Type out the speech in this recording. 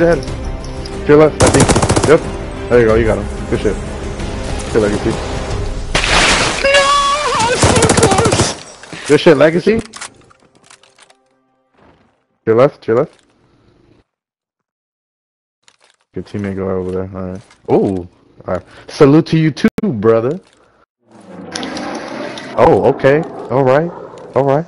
ahead. To your left, I think. Yep. There you go, you got him. Good shit. Good legacy. No! So close! Good shit, legacy. To your left, to your left. Good teammate go over there. Alright. Oh, alright. Salute to you too, brother. Oh, okay. Alright. Alright.